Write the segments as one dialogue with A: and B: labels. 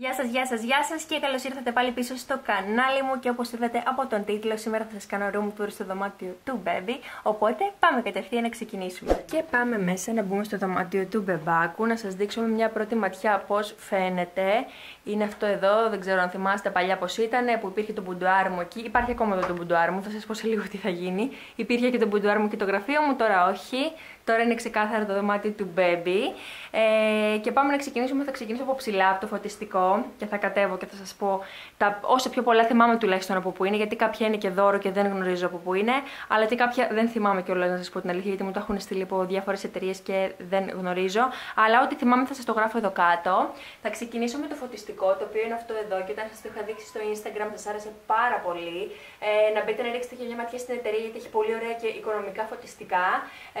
A: Γεια σας, γεια σας, γεια σας και καλώς ήρθατε πάλι πίσω στο κανάλι μου και όπως είδατε από τον τίτλο σήμερα θα σας κάνω room tour στο δωμάτιο του Baby οπότε πάμε κατευθείαν να ξεκινήσουμε. Και πάμε μέσα να μπούμε στο δωμάτιο του μπεμπάκου να σας δείξω με μια πρώτη ματιά πώς φαίνεται. Είναι αυτό εδώ, δεν ξέρω αν θυμάστε παλιά πώς ήταν, που υπήρχε το μπουντουάρ μου εκεί. Υπάρχει ακόμα εδώ το μπουντουάρ μου, θα σας πω σε λίγο τι θα γίνει. Υπήρχε και το μπουντουάρ μου και το γραφείο μου, τώρα όχι. Τώρα είναι ξεκάθαρο το δωμάτιο του baby. Ε, και πάμε να ξεκινήσουμε. Θα ξεκινήσω από ψηλά, από το φωτιστικό και θα κατέβω και θα σας πω τα, όσα πιο πολλά θυμάμαι τουλάχιστον από πού είναι. Γιατί κάποια είναι και δώρο και δεν γνωρίζω από πού είναι. Αλλά και κάποια δεν θυμάμαι κιόλας να σας πω την αλήθεια, γιατί μου το έχουν στείλει από διάφορες εταιρείες και δεν γνωρίζω. Αλλά ό,τι θυμάμαι θα σας το γράφω εδώ κάτω. Θα ξεκινήσω με το φωτιστικό, το οποίο είναι αυτό εδώ. Και όταν σας το είχα δείξει στο Instagram, σας άρεσε πάρα πολύ. Ε, να μπείτε να ρίξετε και μια ματιά στην εταιρεία, γιατί έχει πολύ ωραία και οικονομικά φωτιστικά.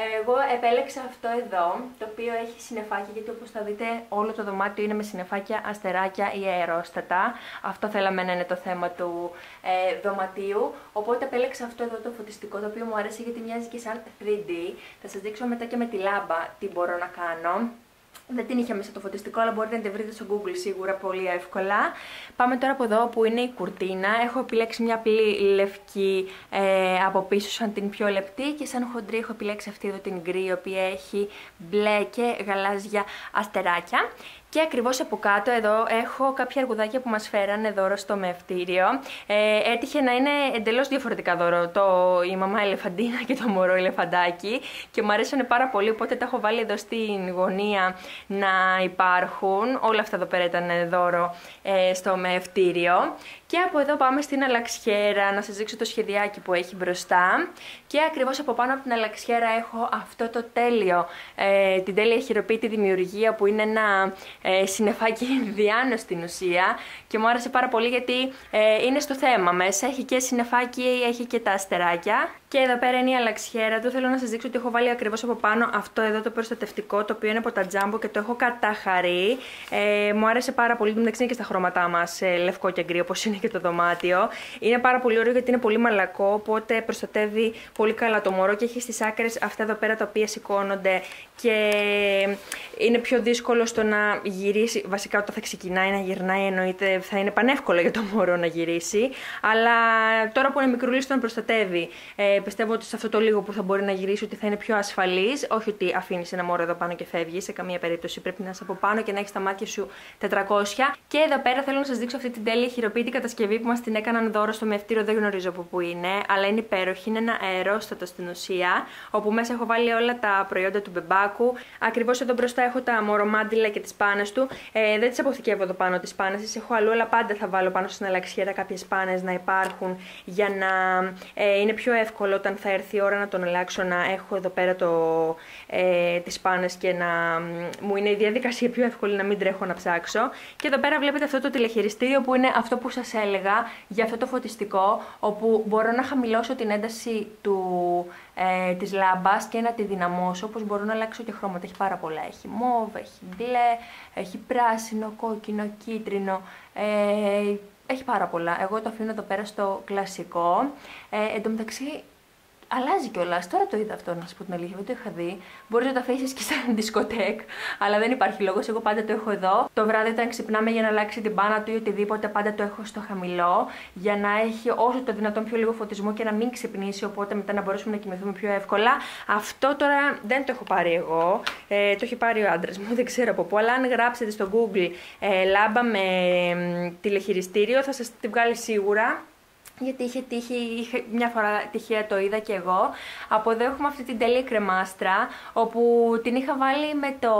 A: Ε, εγώ επέλεξα αυτό εδώ, το οποίο έχει συνεφάκια, γιατί όπως θα δείτε όλο το δωμάτιο είναι με συνεφάκια, αστεράκια ή αερόστατα. Αυτό θέλαμε να είναι το θέμα του ε, δωματίου. Οπότε επέλεξα αυτό εδώ το φωτιστικό, το οποίο μου αρέσει γιατί μοιάζει και σαν 3D. Θα σας δείξω μετά και με τη λάμπα τι μπορώ να κάνω. Δεν την είχε μέσα το φωτιστικό, αλλά μπορείτε να τη βρείτε στο Google σίγουρα πολύ εύκολα. Πάμε τώρα από εδώ που είναι η κουρτίνα. Έχω επιλέξει μια απλή λευκή ε, από πίσω σαν την πιο λεπτή και σαν χοντρή έχω επιλέξει αυτή εδώ την γκρι, η οποία έχει μπλε και γαλάζια αστεράκια. Και ακριβώς από κάτω εδώ έχω κάποια αργουδάκια που μας φέρανε δώρο στο μευτήριο. Ε, έτυχε να είναι εντελώς διαφορετικά δώρο το η μαμά ελεφαντίνα και το μωρό ελεφαντάκι και μου αρέσανε πάρα πολύ οπότε τα έχω βάλει εδώ στην γωνία να υπάρχουν. Όλα αυτά εδώ πέρα ήταν δώρο ε, στο μευτήριο. Και από εδώ πάμε στην αλαξιέρα, να σας δείξω το σχεδιάκι που έχει μπροστά. Και ακριβώς από πάνω από την αλαξιέρα έχω αυτό το τέλειο, ε, την τέλεια χειροποίητη δημιουργία που είναι ένα ε, συνεφάκι διάνο στην ουσία. Και μου άρεσε πάρα πολύ γιατί ε, είναι στο θέμα μέσα, έχει και συνεφάκι, έχει και τα αστεράκια. Και εδώ πέρα είναι η αλαξιέρα του. Θέλω να σας δείξω ότι έχω βάλει ακριβώς από πάνω αυτό εδώ το προστατευτικό, το οποίο είναι από τα τζάμπο και το έχω καταχαρεί. Ε, μου άρεσε πάρα πολύ. Εντάξει, είναι και στα χρώματά μας, ε, λευκό και γκρι, όπως είναι και το δωμάτιο. Είναι πάρα πολύ ωραίο γιατί είναι πολύ μαλακό, οπότε προστατεύει πολύ καλά το μωρό και έχει στις άκρες αυτά εδώ πέρα τα οποία σηκώνονται και είναι πιο δύσκολο στο να γυρίσει. Βασικά, όταν θα ξεκινάει να γυρνάει, εννοείται θα είναι πανεύκολο για το μωρό να γυρίσει. Αλλά τώρα που είναι μικρούλης, τον προστατεύει. Ε, πιστεύω ότι σε αυτό το λίγο που θα μπορεί να γυρίσει ότι θα είναι πιο ασφαλής. Όχι ότι αφήνεις ένα μωρό εδώ πάνω και φεύγεις. Σε καμία περίπτωση πρέπει να είσαι από πάνω και να έχεις τα μάτια σου 400. Και εδώ πέρα θέλω να σας δείξω αυτή την τέλεια χειροποίητη κατασκευή που μας την έκαναν δώρο στο μευτήριο. Δεν γνωρίζω από πού είναι, αλλά είναι υπέροχη. Είναι ένα αερόστατο στην ουσία, όπου μέσα έχω βάλει όλα τα προϊόντα του μπεμπάκου. Ακριβώς εδώ μπροστά έχω τα μορομάντιλα και τις πάνε του. Ε, δεν τις αποθηκεύω εδώ πάνω τις πάνε. Έχω αλλού, αλλά πάντα θα βάλω πάνω στην αλλαξιέρα κάποιες πάνε να υπάρχουν για να ε, είναι πιο εύκολο όταν θα έρθει η ώρα να τον αλλάξω να έχω εδώ πέρα το, ε, τις πάνες και να μου είναι η διαδικασία πιο εύκολη να μην τρέχω να ψάξω. Και εδώ πέρα βλέπετε αυτό το τηλεχειριστήριο που είναι αυτό που σας έλεγα για αυτό το φωτιστικό όπου μπορώ να χαμηλώσω την ένταση του, ε, της λάμπας και να τη δυναμώσω όπως μπορώ να αλλάξω και χρώματα. Έχει πάρα πολλά. Έχει μόβ, έχει μπλε, έχει πράσινο, κόκκινο, κίτρινο. Ε, έχει πάρα πολλά. Εγώ το αφήνω εδώ πέρα στο κλασικό. Ε, εν τω μεταξύ Αλλάζει κιόλας. Τώρα το είδα αυτό, να σας πω την αλήθεια. Δεν το είχα δει. Μπορεί να το αφήσει και σαν δισκοτέκ, αλλά δεν υπάρχει λόγος. Εγώ πάντα το έχω εδώ. Το βράδυ, όταν ξυπνάμε για να αλλάξει την μπάνα του ή οτιδήποτε, πάντα το έχω στο χαμηλό. Για να έχει όσο το δυνατόν πιο λίγο φωτισμό και να μην ξυπνήσει. Οπότε μετά να μπορέσουμε να κοιμηθούμε πιο εύκολα. Αυτό τώρα δεν το έχω πάρει εγώ. Ε, το έχει πάρει ο άντρας μου, δεν ξέρω από πού. Αλλά αν γράψετε στο Google ε, λάμπα με τηλεχειριστήριο, θα σας τη βγάλει σίγουρα γιατί είχε τύχει, είχε, μια φορά τυχαία το είδα και εγώ. Από εδώ έχουμε αυτή την τέλεια κρεμάστρα, όπου την είχα βάλει με το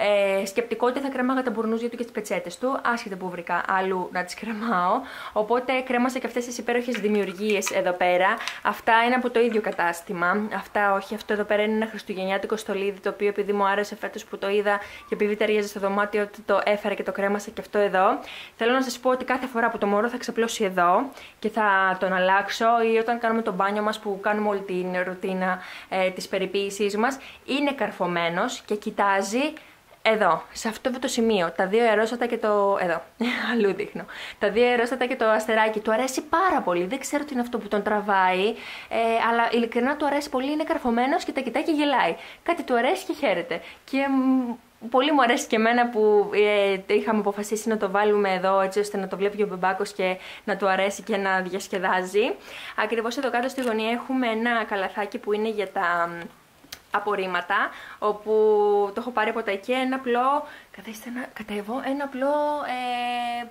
A: ε, σκεπτικό ότι θα κρέμαγα τα μπουρνούζια του και τις πετσέτες του, άσχετα που βρήκα αλλού να τις κρεμάω. Οπότε κρέμασα και αυτές τις υπέροχες δημιουργίες εδώ πέρα. Αυτά είναι από το ίδιο κατάστημα. Αυτά όχι, αυτό εδώ πέρα είναι ένα χριστουγεννιάτικο στολίδι, το οποίο επειδή μου άρεσε φέτος που το είδα και επειδή ταιριάζει στο δωμάτιο, το έφερα και το κρέμασα και αυτό εδώ. Θέλω να σας πω ότι κάθε φορά που το μωρό θα ξεπλώσει εδώ και θα τον αλλάξω ή όταν κάνουμε το μπάνιο μας που κάνουμε όλη την ρουτίνα ε, της περιποίησής μας, είναι καρφωμένος και κοιτάζει εδώ, σε αυτό το σημείο, τα δύο αερόστατα και το. Εδώ, αλλού δείχνω. Τα δύο αερόστατα και το αστεράκι του αρέσει πάρα πολύ. Δεν ξέρω τι είναι αυτό που τον τραβάει, ε, αλλά ειλικρινά του αρέσει πολύ. Είναι καρφωμένος και τα κοιτάει και γελάει. Κάτι του αρέσει και χαίρεται. Και πολύ μου αρέσει και εμένα που ε, είχαμε αποφασίσει να το βάλουμε εδώ έτσι ώστε να το βλέπει και ο Μπεμπάκος και να του αρέσει και να διασκεδάζει. Ακριβώς εδώ κάτω στη γωνία έχουμε ένα καλαθάκι που είναι για τα απορρίμματα, όπου το έχω πάρει από τα IKEA, ένα απλό, καθίστε να κατέβω, ένα απλό ε,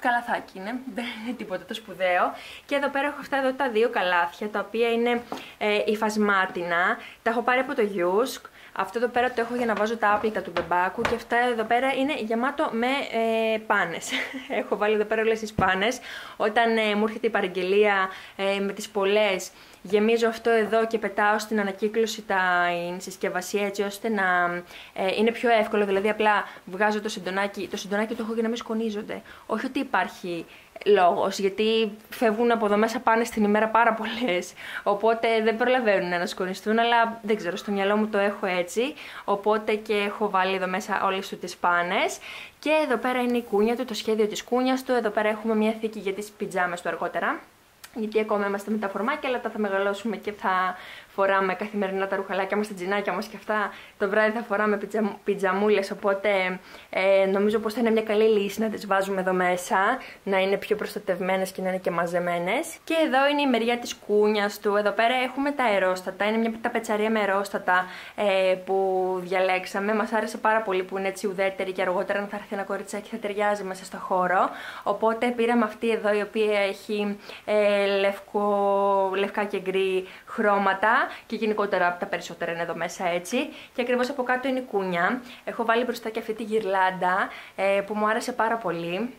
A: καλαθάκι είναι, δεν είναι τίποτα το σπουδαίο. Και εδώ πέρα έχω αυτά εδώ τα δύο καλάθια, τα οποία είναι ε, υφασμάτινα, τα έχω πάρει από το Yusk, αυτό εδώ πέρα το έχω για να βάζω τα άπλυτα του μπεμπάκου και αυτά εδώ πέρα είναι γεμάτο με ε, πάνες. έχω βάλει εδώ πέρα όλες τις πάνες. Όταν ε, μου έρχεται η παραγγελία ε, με τις πολλές, γεμίζω αυτό εδώ και πετάω στην ανακύκλωση τα συσκευασία έτσι ώστε να ε, είναι πιο εύκολο. Δηλαδή απλά βγάζω το συντονάκι, το συντονάκι το έχω για να μην σκονίζονται. Όχι ότι υπάρχει λόγος, γιατί φεύγουν από εδώ μέσα πάνε στην ημέρα πάρα πολλές. οπότε δεν προλαβαίνουν να σκονιστούν, αλλά δεν ξέρω, στο μυαλό μου το έχω έτσι, οπότε και έχω βάλει εδώ μέσα όλες του τις πάνες. Και εδώ πέρα είναι η κούνια του, το σχέδιο της κούνιας του, εδώ πέρα έχουμε μια θήκη για τις πιτζάμες του αργότερα, γιατί ακόμα είμαστε με τα φορμάκια, αλλά τα θα μεγαλώσουμε και θα φοράμε καθημερινά τα ρουχαλάκια μας, τα τζινάκια μας και αυτά. Το βράδυ θα φοράμε πιτζα, πιτζαμούλες, οπότε ε, νομίζω πως θα είναι μια καλή λύση να τις βάζουμε εδώ μέσα, να είναι πιο προστατευμένες και να είναι και μαζεμένες. Και εδώ είναι η μεριά της κούνιας του. Εδώ πέρα έχουμε τα αερόστατα, είναι μια ταπετσαρία με αερόστατα ε, που διαλέξαμε. Μας άρεσε πάρα πολύ που είναι έτσι ουδέτερη και αργότερα να θα έρθει ένα κοριτσάκι θα ταιριάζει μέσα στο χώρο. Οπότε πήραμε αυτή εδώ η οποία έχει ε, λευκό, λευκά και γκρι χρώματα και γενικότερα τα περισσότερα είναι εδώ μέσα έτσι. Και ακριβώς από κάτω είναι η κούνια. Έχω βάλει μπροστά και αυτή τη γυρλάντα ε, που μου άρεσε πάρα πολύ.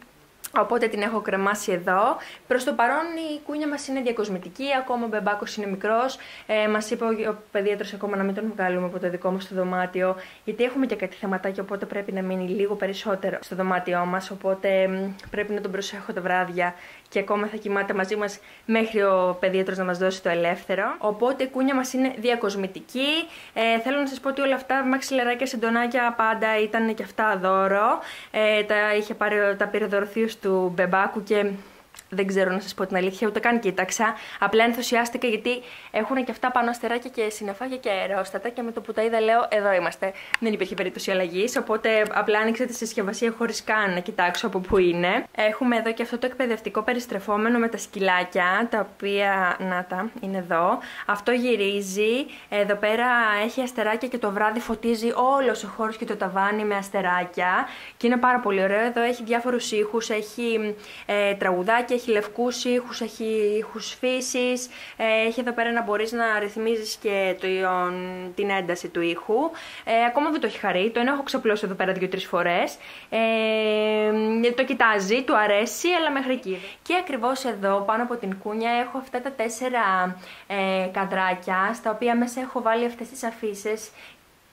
A: Οπότε την έχω κρεμάσει εδώ. Προς το παρόν η κούνια μας είναι διακοσμητική, ακόμα ο μπεμπάκος είναι μικρός. Ε, μας είπε ο, ο παιδίατρος ακόμα να μην τον βγάλουμε από το δικό μου στο δωμάτιο, γιατί έχουμε και κάτι θεματάκι, οπότε πρέπει να μείνει λίγο περισσότερο στο δωμάτιό μας, οπότε πρέπει να τον προσέχω τα βράδια και ακόμα θα κοιμάται μαζί μας μέχρι ο παιδίατρος να μας δώσει το ελεύθερο. Οπότε η κούνια μας είναι διακοσμητική. Ε, θέλω να σας πω ότι όλα αυτά, μαξιλεράκια, συντονάκια πάντα ήταν και αυτά δώρο. Ε, τα είχε πάρει, τα πήρε του μπεμπάκου και δεν ξέρω να σας πω την αλήθεια, ούτε καν κοίταξα. Απλά ενθουσιάστηκα γιατί έχουν και αυτά πάνω αστεράκια και συννεφάκια και αερόστατα. Και με το που τα είδα, λέω: Εδώ είμαστε. Δεν υπήρχε περίπτωση αλλαγής. Οπότε απλά άνοιξα τη συσκευασία χωρίς καν να κοιτάξω από πού είναι. Έχουμε εδώ και αυτό το εκπαιδευτικό περιστρεφόμενο με τα σκυλάκια, τα οποία. Να τα, είναι εδώ. Αυτό γυρίζει. Εδώ πέρα έχει αστεράκια και το βράδυ φωτίζει όλος ο χώρος και το ταβάνι με αστεράκια. Και είναι πάρα πολύ ωραίο. Εδώ έχει διάφορους ήχους, έχει ε, τραγουδάκια έχει λευκούς ήχους, έχει ήχους φύσης. Ε, έχει εδώ πέρα να μπορείς να ρυθμίζεις και το, την ένταση του ήχου. Ε, ακόμα δεν το έχει χαρεί. Το ένα έχω ξαπλώσει εδώ πέρα δύο-τρεις φορές. Ε, το κοιτάζει, του αρέσει, αλλά μέχρι εκεί. Και ακριβώς εδώ, πάνω από την κούνια, έχω αυτά τα τέσσερα ε, καδράκια, στα οποία μέσα έχω βάλει αυτές τις αφήσει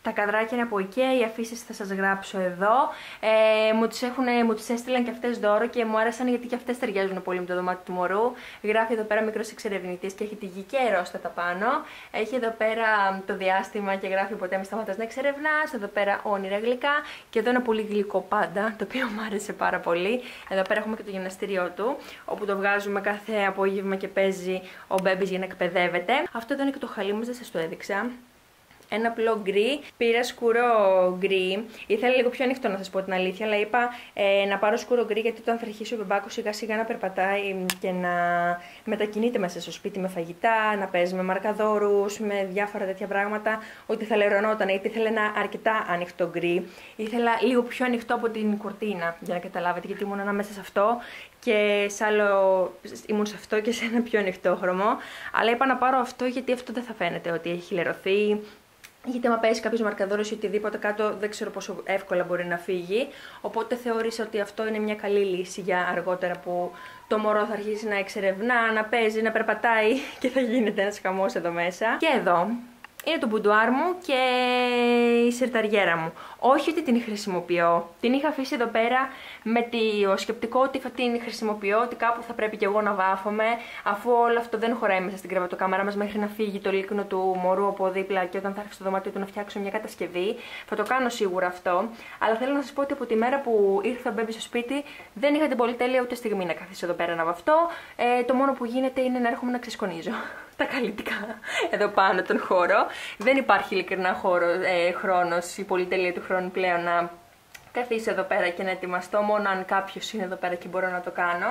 A: τα καδράκια είναι από IKEA, οι αφήσεις θα σας γράψω εδώ. Ε, μου, τις έχουν, μου τις έστειλαν και αυτές δώρο και μου άρεσαν γιατί και αυτές ταιριάζουν πολύ με το δωμάτιο του μωρού. Γράφει εδώ πέρα μικρός εξερευνητής και έχει τη γη και τα πάνω. Έχει εδώ πέρα το διάστημα και γράφει ποτέ μη σταματάς να εξερευνάς. Εδώ πέρα όνειρα γλυκά και εδώ ένα πολύ γλυκό πάντα, το οποίο μου άρεσε πάρα πολύ. Εδώ πέρα έχουμε και το γυμναστήριό του, όπου το βγάζουμε κάθε απόγευμα και παίζει ο μπέμπης για να εκπαιδεύεται. Αυτό εδώ είναι και το χαλί μας, δεν σας το έδειξα ένα απλό γκρι. Πήρα σκούρο γκρι. Ήθελα λίγο πιο ανοιχτό να σας πω την αλήθεια, αλλά είπα ε, να πάρω σκούρο γκρι γιατί όταν θα αρχίσει ο μπεμπάκος σιγά σιγά να περπατάει και να μετακινείται μέσα στο σπίτι με φαγητά, να παίζει με μαρκαδόρους, με διάφορα τέτοια πράγματα, ότι θα λερωνόταν, γιατί ήθελε ένα αρκετά ανοιχτό γκρι. Ήθελα λίγο πιο ανοιχτό από την κουρτίνα, για να καταλάβετε, γιατί ήμουν ανάμεσα σε αυτό και σε άλλο ήμουν σε αυτό και σε ένα πιο ανοιχτό χρωμό. Αλλά είπα να πάρω αυτό γιατί αυτό δεν θα φαίνεται ότι έχει λερωθεί, γιατί άμα πέσει κάποιος μαρκαδόρος ή οτιδήποτε κάτω, δεν ξέρω πόσο εύκολα μπορεί να φύγει. Οπότε θεώρησα ότι αυτό είναι μια καλή λύση για αργότερα που το μωρό θα αρχίσει να εξερευνά, να παίζει, να περπατάει και θα γίνεται ένας χαμός εδώ μέσα. Και εδώ είναι το μπουντουάρ μου και η σερταριέρα μου. Όχι ότι την χρησιμοποιώ. Την είχα αφήσει εδώ πέρα με το σκεπτικό ότι θα την χρησιμοποιώ, ότι κάπου θα πρέπει και εγώ να βάφομαι, αφού όλο αυτό δεν χωράει μέσα στην κρεβατοκάμερα μας μέχρι να φύγει το λίκνο του μωρού από δίπλα και όταν θα έρθει στο δωμάτιο του να φτιάξω μια κατασκευή. Θα το κάνω σίγουρα αυτό. Αλλά θέλω να σας πω ότι από τη μέρα που ήρθα μπέμπι στο σπίτι δεν είχα την πολυτέλεια ούτε στιγμή να καθίσω εδώ πέρα να βαφτώ. Ε, το μόνο που γίνεται είναι να έρχομαι να ξεσκονίζω. Τα καλλιτικά εδώ πάνω τον χώρο. Δεν υπάρχει ειλικρινά χώρο, ε, χρόνος, η πολυτέλεια του χρόνου πλέον να καθίσω εδώ πέρα και να ετοιμαστώ μόνο αν κάποιος είναι εδώ πέρα και μπορώ να το κάνω.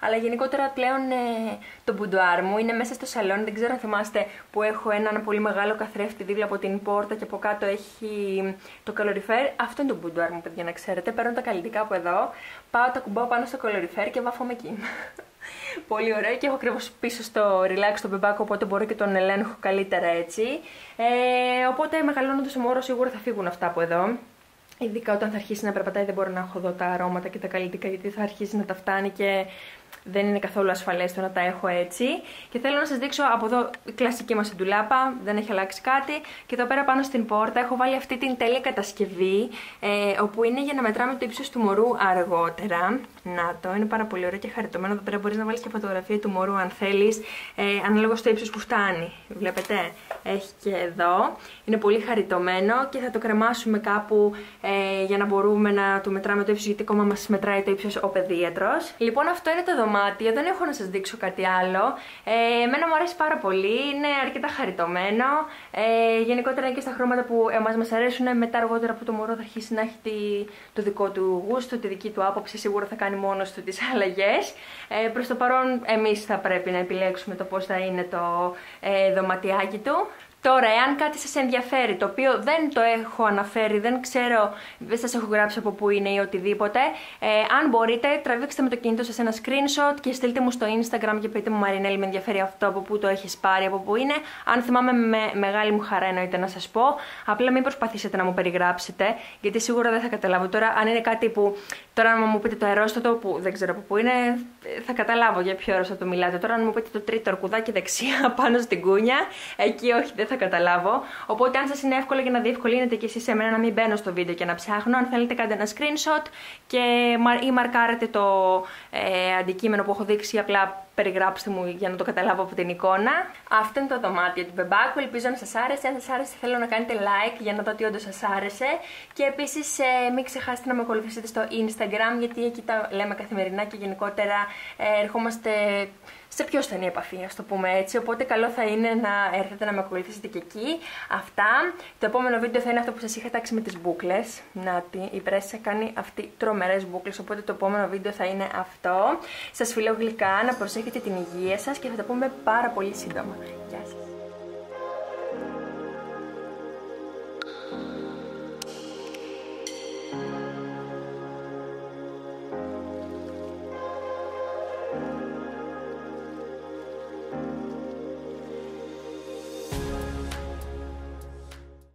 A: Αλλά γενικότερα πλέον ε, το μπουντουάρ μου είναι μέσα στο σαλόνι. Δεν ξέρω αν θυμάστε που έχω έναν πολύ μεγάλο καθρέφτη δίπλα από την πόρτα και από κάτω έχει το καλοριφέρ. Αυτό είναι το μπουντουάρ μου, παιδιά, να ξέρετε. Παίρνω τα καλλυντικά από εδώ, πάω τα ακουμπάω πάνω στο καλοριφέρ και βάφομαι εκεί. Πολύ ωραία και έχω ακριβώς πίσω στο relax τον μπεμπάκο, οπότε μπορώ και τον ελέγχω καλύτερα έτσι. Ε, οπότε μεγαλώνοντας ο μόρο σίγουρα θα φύγουν αυτά από εδώ. Ειδικά όταν θα αρχίσει να περπατάει δεν μπορώ να έχω εδώ τα αρώματα και τα καλλιτικά γιατί θα αρχίσει να τα φτάνει και δεν είναι καθόλου ασφαλές το να τα έχω έτσι. Και θέλω να σας δείξω από εδώ η κλασική μας ντουλάπα, δεν έχει αλλάξει κάτι. Και εδώ πέρα πάνω στην πόρτα έχω βάλει αυτή την τέλεια κατασκευή, ε, όπου είναι για να μετράμε το ύψος του μωρού αργότερα. Να το, είναι πάρα πολύ ωραίο και χαριτωμένο. Εδώ πέρα μπορείς να βάλεις και φωτογραφία του μωρού αν θέλεις, ε, ανάλογα στο ύψος που φτάνει. Βλέπετε, έχει και εδώ. Είναι πολύ χαριτωμένο και θα το κρεμάσουμε κάπου ε, για να μπορούμε να του μετράμε το ύψος, γιατί ακόμα μας μετράει το ύψος ο παιδίατρος. Λοιπόν, αυτό είναι το δωμάτιο δωμάτιο, δεν έχω να σας δείξω κάτι άλλο. Ε, εμένα μου αρέσει πάρα πολύ, είναι αρκετά χαριτωμένο. Ε, γενικότερα είναι και στα χρώματα που εμάς μας αρέσουν, μετά αργότερα που το μωρό θα αρχίσει να έχει τη, το δικό του γούστο, τη δική του άποψη, σίγουρα θα κάνει μόνος του τις αλλαγές. Ε, προς το παρόν εμείς θα πρέπει να επιλέξουμε το πώς θα είναι το ε, δωματιάκι του. Τώρα, εάν κάτι σας ενδιαφέρει, το οποίο δεν το έχω αναφέρει, δεν ξέρω, δεν σας έχω γράψει από πού είναι ή οτιδήποτε, ε, αν μπορείτε, τραβήξτε με το κινητό σας ένα screenshot και στείλτε μου στο Instagram και πείτε μου Μαρινέλη, με ενδιαφέρει αυτό, από πού το έχεις πάρει, από πού είναι. Αν θυμάμαι με μεγάλη μου χαρά εννοείται να σας πω. Απλά μην προσπαθήσετε να μου περιγράψετε, γιατί σίγουρα δεν θα καταλάβω. Τώρα, αν είναι κάτι που, τώρα αν μου πείτε το αερόστατο, που δεν ξέρω από πού είναι, θα καταλάβω για ποιο αερόστατο μιλάτε. Τώρα, αν μου πείτε το τρίτο αρκουδάκι δεξιά πάνω στην κούνια, εκεί όχι, δεν θα καταλάβω. Οπότε, αν σας είναι εύκολο για να διευκολύνετε και εσείς εμένα να μην μπαίνω στο βίντεο και να ψάχνω, αν θέλετε, κάντε ένα screenshot και, ή μαρκάρετε το ε, αντικείμενο που έχω δείξει, απλά περιγράψτε μου για να το καταλάβω από την εικόνα. Αυτό είναι το δωμάτιο του μπεμπάκου. Ελπίζω να σας άρεσε. Αν σας άρεσε, θέλω να κάνετε like για να δω ότι όντως σας άρεσε. Και επίσης, ε, μην ξεχάσετε να με ακολουθήσετε στο Instagram, γιατί εκεί τα λέμε καθημερινά και γενικότερα ε, ερχόμαστε σε πιο στενή επαφή, ας το πούμε έτσι. Οπότε καλό θα είναι να έρθετε να με ακολουθήσετε και εκεί. Αυτά. Το επόμενο βίντεο θα είναι αυτό που σας είχα τάξει με τις μπουκλες. Να η πρέσσα κάνει αυτή τρομερές μπουκλες. Οπότε το επόμενο βίντεο θα είναι αυτό. Σας φιλώ γλυκά, να προσέχετε την υγεία σας και θα τα πούμε πάρα πολύ σύντομα.